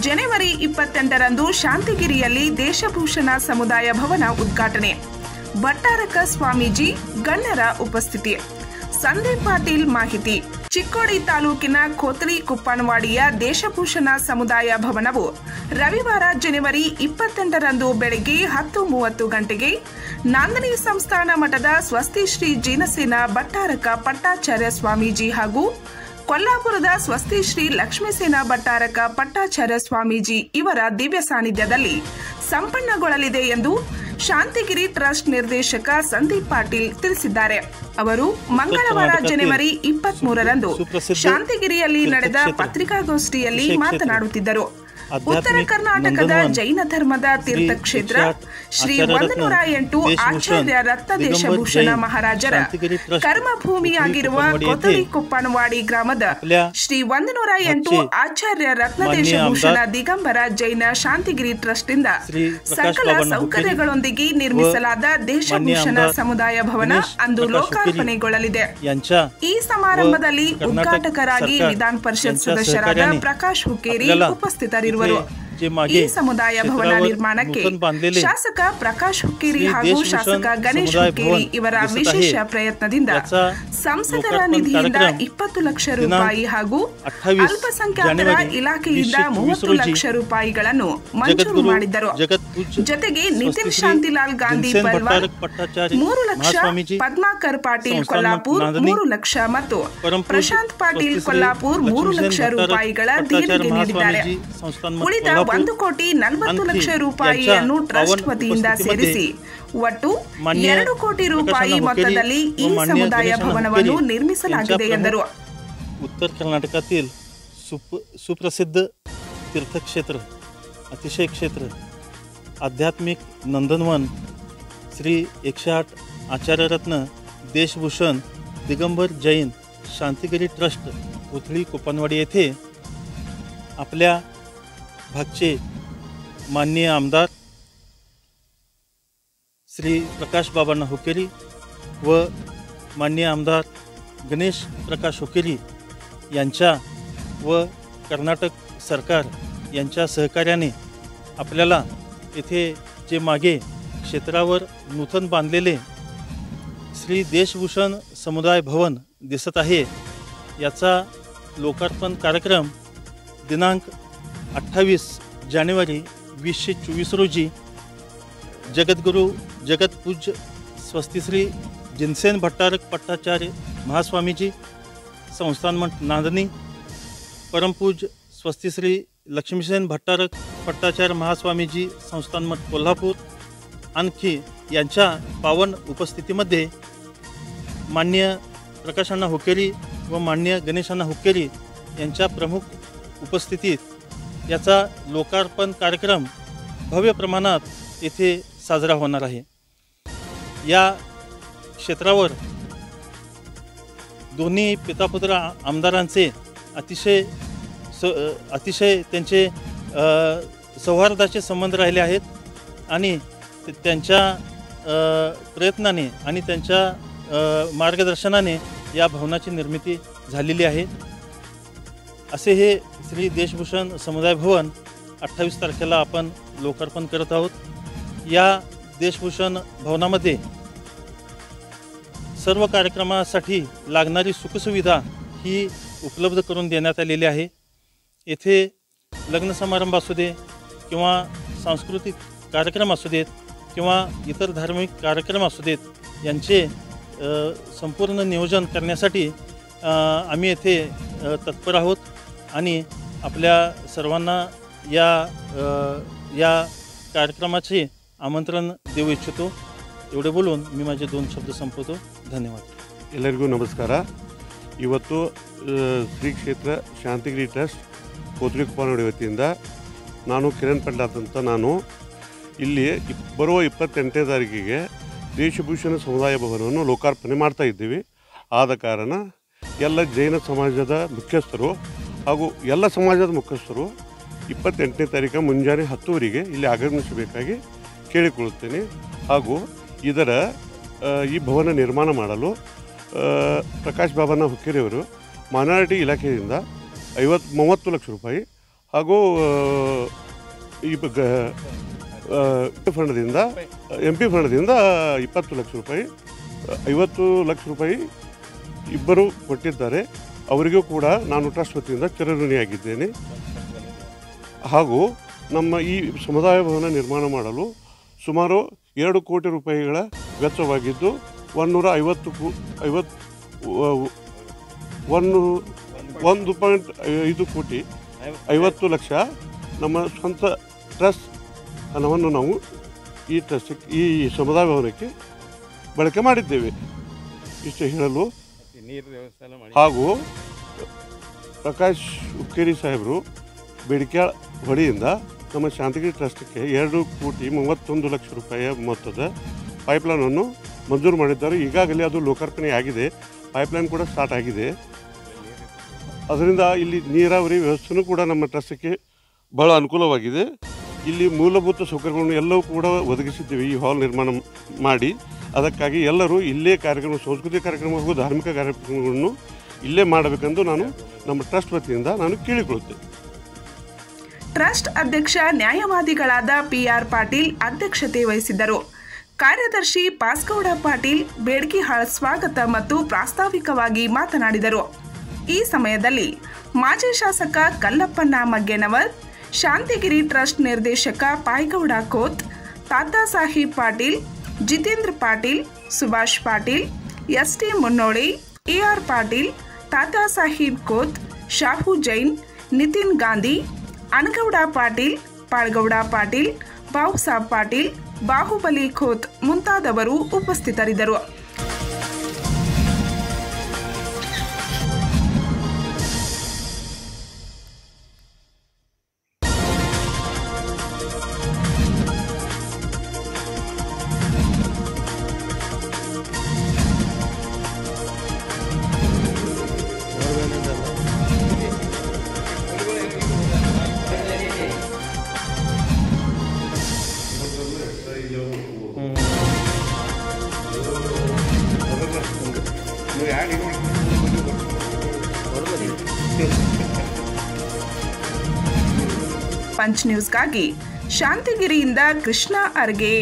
ಜನವರಿ ಇಪ್ಪತ್ತೆಂಟರಂದು ಶಾಂತಿಗಿರಿಯಲ್ಲಿ ದೇಶಭೂಷಣ ಸಮುದಾಯ ಭವನ ಉದ್ಘಾಟನೆ. ಭಟ್ಟಾರಕ ಸ್ವಾಮೀಜಿ, ಗಣ್ಯರ ಉಪಸ್ಥಿತಿ. ಸಂದೀಪ್ ಪಾಟೀಲ್ ಮಾಹಿತಿ. ಚಿಕ್ಕೋಡಿ ತಾಲೂಕಿನ ಕೋತಲಿ ಕುಪ್ಪನವಾಡಿಯ ದೇಶಭೂಷಣ ಸಮುದಾಯ ಭವನವು ರವಿವಾರ ಜನವರಿ ಇಪ್ಪತ್ತೆಂಟರಂದು ಬೆಳಗ್ಗೆ ಹತ್ತು ಮೂವತ್ತು ಗಂಟೆಗೆ ನಾಂದನಿ ಸಂಸ್ಥಾನ ಮಠದ ಸ್ವಸ್ತಿ ಶ್ರೀ ಜೀನಸೇನ ಭಟ್ಟಾರಕ ಪಟ್ಟಾಚಾರ್ಯ ಸ್ವಾಮೀಜಿ ಹಾಗೂ ಕೊಲ್ಲಾಪುರದ ಸ್ವಸ್ತಿ ಶ್ರೀ ಲಕ್ಷ್ಮೀಸೇನಾ ಭಟ್ಟಾರಕ ಪಟ್ಟಾಚಾರ್ಯ ಸ್ವಾಮೀಜಿ ಇವರ ದಿವ್ಯ ಸಾನ್ನಿಧ್ಯದಲ್ಲಿ ಸಂಪನ್ನಗೊಳ್ಳಲಿದೆ ಎಂದು ಶಾಂತಿಗಿರಿ ಟ್ರಸ್ಟ್ ನಿರ್ದೇಶಕ ಸಂದೀಪ್ ಪಾಟೀಲ್ ತಿಳಿಸಿದ್ದಾರೆ. ಅವರು ಮಂಗಳವಾರ ಜನವರಿ ಇಪ್ಪತ್ತ್ ಮೂರರಂದು ಶಾಂತಿಗಿರಿಯಲ್ಲಿ ನಡೆದ ಪತ್ರಿಕಾಗೋಷ್ಠಿಯಲ್ಲಿ ಮಾತನಾಡುತ್ತಿದ್ದರು. ಉತ್ತರ ಕರ್ನಾಟಕದ ಜೈನ ಧರ್ಮದ ತೀರ್ಥಕ್ಷೇತ್ರ ಶ್ರೀ ಒಂದನೂರ ಎಂಟು ಆಚಾರ್ಯ ರತ್ನದೇಶಭೂಷಣ ಮಹಾರಾಜರ ಕರ್ಮಭೂಮಿಯಾಗಿರುವ ಭೂಮಿಯಾಗಿರುವ ಕುಪ್ಪನವಾಡಿ ಗ್ರಾಮದ ಶ್ರೀ ಒಂದನೂರ ಎಂಟು ಆಚಾರ್ಯ ರತ್ನದೇಶಭೂಷಣ ದಿಗಂಬರ ಜೈನ ಶಾಂತಿಗಿರಿ ಟ್ರಸ್ಟ್ ಇಂದ ಸಕಲ ಸೌಕರ್ಯಗಳೊಂದಿಗೆ ನಿರ್ಮಿಸಲಾದ ದೇಶಭೂಷಣ ಸಮುದಾಯ ಭವನ ಅಂದು ಲೋಕಾರ್ಪಣೆಗೊಳ್ಳಲಿದೆ. ಈ ಸಮಾರಂಭದಲ್ಲಿ ಉದ್ಘಾಟಕರಾಗಿ ವಿಧಾನ ಪರಿಷತ್ ಸದಸ್ಯರಾದ ಪ್ರಕಾಶ್ ಹುಕ್ಕೇರಿ 頑張ろう ಈ ಸಮುದಾಯ ಭವನ ನಿರ್ಮಾಣಕ್ಕೆ ಶಾಸಕ ಪ್ರಕಾಶ್ ಹುಕ್ಕೇರಿ ಹಾಗೂ ಶಾಸಕ ಗಣೇಶ್ ಹುಕ್ಕೇರಿ ಇವರ ವಿಶೇಷ ಪ್ರಯತ್ನದಿಂದ ಸಂಸದರ ನಿಧಿಯಿಂದ ಇಪ್ಪತ್ತು ಲಕ್ಷ ರೂಪಾಯಿ ಹಾಗೂ ಅಲ್ಪಸಂಖ್ಯಾತರ ಇಲಾಖೆಯಿಂದ ಮೂವತ್ತು ಲಕ್ಷ ರೂಪಾಯಿಗಳನ್ನು ಮಂಜೂರು ಮಾಡಿದ್ದರು. ಜೊತೆಗೆ ನಿತಿನ್ ಶಾಂತಿಲಾಲ್ ಗಾಂಧಿ ಪಲ್ವಾರ್ ಮೂರು ಲಕ್ಷ ಪದ್ಮಾಕರ್ ಪಾಟೀಲ್ ಕೊಲ್ಲಾಪುರ್ ಮೂರು ಲಕ್ಷ ಮತ್ತು ಪ್ರಶಾಂತ್ ಪಾಟೀಲ್ ಕೊಲ್ಲಾಪುರ್ ಮೂರು ಲಕ್ಷ ರೂಪಾಯಿಗಳ ದೇಣಿಗೆ ನೀಡಿದ್ದಾರೆ. ಉಳಿದ ಒಂದು ಕೋಟಿ ನಲವತ್ತು ಲಕ್ಷ ರೂಪಾಯಿಯನ್ನು ಟ್ರಸ್ಟ್ ವತಿಯಿಂದ ಸೇರಿಸಿ ಒಟ್ಟು ಎರಡು ಕೋಟಿ ರೂಪಾಯಿ ಮೊತ್ತದಲ್ಲಿ ಈ ಸಮುದಾಯ ಭವನವನ್ನು ನಿರ್ಮಿಸಲಾಗಿದೆ ಎಂದರು उत्तर कर्नाटकातील सुप सुप्रसिद्ध तीर्थक्षेत्र अतिशय क्षेत्र आध्यात्मिक नंदनवन श्री एकशे आठ आचार्यरत्न देशभूषण दिगंबर जैन शांतिगिरी ट्रस्ट उथळी कोपनवाडी येथे आपल्या भागचे माननीय आमदार श्री प्रकाश बाबांना हुकेरी व माननीय आमदार गणेश प्रकाश हुकेरी यांच्या व कर्नाटक सरकार यांच्या सहकार्याने आपल्याला येथे जे मागे क्षेत्रावर नूतन बांधलेले श्री देशभूषण समुदाय भवन दिसत आहे याचा लोकार्पण कार्यक्रम दिनांक अठ्ठावीस जानेवारी वीसशे चोवीस रोजी जगद्गुरू जगतपूज्य स्वस्तिश्री जिनसेन भट्टारक पट्टाचार्य महास्वामीजी संस्थान मठ नांदणी परमपूज स्वस्तिश्री लक्ष्मीसेन भट्टारक पट्टाचार्य महास्वामीजी संस्थान मठ कोल्हापूर आणखी यांच्या पावन उपस्थितीमध्ये मान्य प्रकाशांना हुकेरी व मान्य गणेशांना हुकेरी यांच्या प्रमुख उपस्थितीत याचा लोकार्पण कार्यक्रम भव्य प्रमाणात येथे साजरा होणार आहे. या क्षेत्रावर दोन्ही पितापुत्र आमदारांचे अतिशय स अतिशय त्यांचे सौहार्दाचे संबंध राहिले आहेत आणि ते- त्यांच्या प्रयत्नाने आणि त्यांच्या मार्गदर्शनाने या भवनाची निर्मिती झालेली आहे. असे हे श्री देशभूषण समुदाय भवन अठ्ठावीस तारखेला आपण लोकार्पण करत आहोत. या देशभूषण भवनामध्ये सर्व कार्यक्रमासाठी लागणारी सुखसुविधा ही उपलब्ध करून देण्यात आलेली आहे. येथे लग्न समारंभ असू दे किंवा सांस्कृतिक कार्यक्रम असू देत किंवा इतर धार्मिक कार्यक्रम असू देत यांचे संपूर्ण नियोजन करण्यासाठी आम्ही येथे तत्पर आहोत. आणि आपल्या सर्वांना या अ, या कार्यक्रमाचे आमंत्रण देऊ इच्छितो एवढे बोलून मी माझे दोन शब्द संपवतो ಧನ್ಯವಾದ ಎಲ್ಲರಿಗೂ ನಮಸ್ಕಾರ ಇವತ್ತು ಆ, ಶ್ರೀ ಕ್ಷೇತ್ರ ಶಾಂತಿಗಿರಿ ಟ್ರಸ್ಟ್ ಕೋತ್ರಿ ಕುಪ್ಪನೋಡಿ ವತಿಯಿಂದ ನಾನು ಕಿರಣ್ ಪಂಡಾತ್ ಅಂತ ನಾನು ಇಲ್ಲಿ ಇಪ್ ಬರುವ ಇಪ್ಪತ್ತೆಂಟನೇ ತಾರೀಕಿಗೆ ದೇಶಭೂಷಣ ಸಮುದಾಯ ಭವನವನ್ನು ಲೋಕಾರ್ಪಣೆ ಮಾಡ್ತಾ ಇದ್ದೀವಿ ಆದ ಕಾರಣ ಎಲ್ಲ ಜೈನ ಸಮಾಜದ ಮುಖ್ಯಸ್ಥರು ಹಾಗೂ ಎಲ್ಲ ಸಮಾಜದ ಮುಖ್ಯಸ್ಥರು ಇಪ್ಪತ್ತೆಂಟನೇ ತಾರೀಕು ಮುಂಜಾನೆ ಹತ್ತುವರೆಗೆ ಇಲ್ಲಿ ಆಗಮಿಸಬೇಕಾಗಿ ಕೇಳಿಕೊಳ್ಳುತ್ತೇನೆ. ಹಾಗೂ ಇದರ ಈ ಭವನ ನಿರ್ಮಾಣ ಮಾಡಲು ಪ್ರಕಾಶ್ ಬಾಬಾನ ಹುಕ್ಕೇರಿಯವರು ಮೈನಾರಿಟಿ ಇಲಾಖೆಯಿಂದ ಐವತ್ತು ಮೂವತ್ತು ಲಕ್ಷ ರೂಪಾಯಿ ಹಾಗೂ ಈ ಬ- ಫಂಡದಿಂದ, ಎಂ ಪಿ ಫಂಡದಿಂದ ಇಪ್ಪತ್ತು ಲಕ್ಷ ರೂಪಾಯಿ, ಐವತ್ತು ಲಕ್ಷ ರೂಪಾಯಿ ಇಬ್ಬರು ಕೊಟ್ಟಿದ್ದಾರೆ. ಅವರಿಗೂ ಕೂಡ ನಾನು ಟ್ರಸ್ಟ್ ವತಿಯಿಂದ ಚಿರಋಣಿಯಾಗಿದ್ದೇನೆ ಹಾಗೂ ನಮ್ಮ ಈ ಸಮುದಾಯ ಭವನ ನಿರ್ಮಾಣ ಮಾಡಲು ಸುಮಾರು ಎರಡು ಕೋಟಿ ರೂಪಾಯಿಗಳ ವೆಚ್ಚವಾಗಿದ್ದು, ಒಂದೂರ ಐವತ್ತು ಐವತ್ತು ಒಂದು ಒಂದು ಪಾಯಿಂಟ್ ಐದು ಕೋಟಿ ಐವತ್ತು ಲಕ್ಷ ನಮ್ಮ ಸ್ವಂತ ಟ್ರಸ್ಟ್ ಹಣವನ್ನು ನಾವು ಈ ಟ್ರಸ್ಟ್ ಈ ಸಮುದಾಯ ಭವನಕ್ಕೆ ಬಳಕೆ ಮಾಡಿದ್ದೇವೆ. ಇಷ್ಟು ಹೇಳಲು ಹಾಗೂ ಪ್ರಕಾಶ್ ಉಕ್ಕೇರಿ ಸಾಹೇಬರು ಬೇಡಿಕೆ ಹೊಳೆಯಿಂದ ನಮ್ಮ ಶಾಂತಿಗಿರಿ ಟ್ರಸ್ಟ್ಗೆ ಎರಡು ಕೋಟಿ ಮೂವತ್ತೊಂದು ಲಕ್ಷ ರೂಪಾಯಿಯ ಮೊತ್ತದ ಪೈಪ್ಲೈನನ್ನು ಮಂಜೂರು ಮಾಡಿದ್ದಾರೆ. ಈಗಾಗಲೇ ಅದು ಲೋಕಾರ್ಪಣೆ ಆಗಿದೆ. ಪೈಪ್ಲೈನ್ ಕೂಡ ಸ್ಟಾರ್ಟ್ ಆಗಿದೆ. ಅದರಿಂದ ಇಲ್ಲಿ ನೀರಾವರಿ ವ್ಯವಸ್ಥೆನೂ ಕೂಡ ನಮ್ಮ ಟ್ರಸ್ಟ್ಗೆ ಬಹಳ ಅನುಕೂಲವಾಗಿದೆ. ಇಲ್ಲಿ ಮೂಲಭೂತ ಸೌಕರ್ಯಗಳನ್ನು ಎಲ್ಲವೂ ಕೂಡ ಒದಗಿಸಿದ್ದೀವಿ. ಈ ಹಾಲ್ ನಿರ್ಮಾಣ ಮಾಡಿ ಅದಕ್ಕಾಗಿ ಎಲ್ಲರೂ ಇಲ್ಲೇ ಕಾರ್ಯಕ್ರಮ ಸಾಂಸ್ಕೃತಿಕ ಕಾರ್ಯಕ್ರಮ ಹಾಗೂ ಧಾರ್ಮಿಕ ಕಾರ್ಯಕ್ರಮಗಳನ್ನು ಇಲ್ಲೇ ಮಾಡಬೇಕೆಂದು ನಾನು ನಮ್ಮ ಟ್ರಸ್ಟ್ ವತಿಯಿಂದ ನಾನು ಕೇಳಿಕೊಳ್ಳುತ್ತೇನೆ. ಟ್ರಸ್ಟ್ ಅಧ್ಯಕ್ಷ, ನ್ಯಾಯವಾದಿಗಳಾದ ಪಿ ಆರ್ ಪಾಟೀಲ್ ಅಧ್ಯಕ್ಷತೆ ವಹಿಸಿದ್ದರು. ಕಾರ್ಯದರ್ಶಿ ಪಾಸ್ಗೌಡ ಪಾಟೀಲ್ ಬೇಡ್ಕಿಹಾಳ್ ಸ್ವಾಗತ ಮತ್ತು ಪ್ರಾಸ್ತಾವಿಕವಾಗಿ ಮಾತನಾಡಿದರು. ಈ ಸಮಯದಲ್ಲಿ ಮಾಜಿ ಶಾಸಕ ಕಲ್ಲಪ್ಪನ ಮಗ್ಗೆನವರ್, ಶಾಂತಿಗಿರಿ ಟ್ರಸ್ಟ್ ನಿರ್ದೇಶಕ Paygouda Koth, Tata Saheb Patil Jitendra Patil, Subhash Patil S T Munnoli R Patil, Tata Saheb Koth, Shahu Jain, Nitin Gandhi, Anagouda Patil, Palgouda Patil Bausab Patil, Bahubali Khot ಮುಂತಾದವರು ಉಪಸ್ಥಿತರಿದ್ದರು. ಪಂಚ್ ನ್ಯೂಸ್ಗಾಗಿ ಶಾಂತಿಗಿರಿಯಿಂದ ಕೃಷ್ಣ ಅರ್ಗೆ